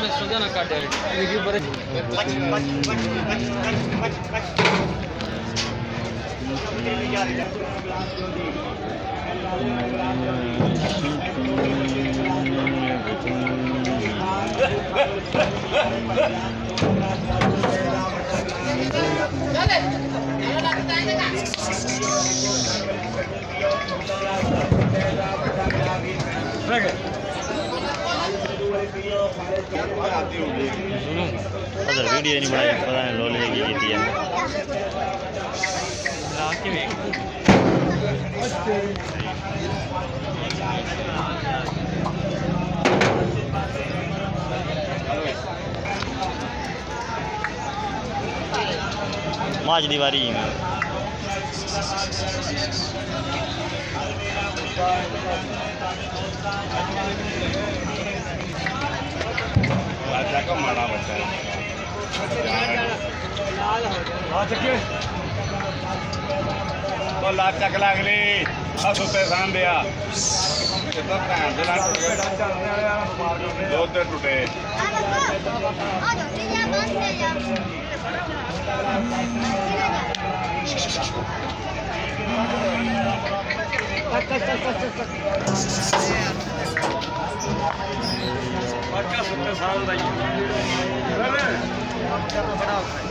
में सोचा ना काटे बड़े अदर वीडियो नहीं बनाई पता नहीं लोले की जीती है माच दीवारी में का माड़ा तो लाच चक लागली ते सांग द्या दो ते टुटे बच्चा तो बड़ा होता है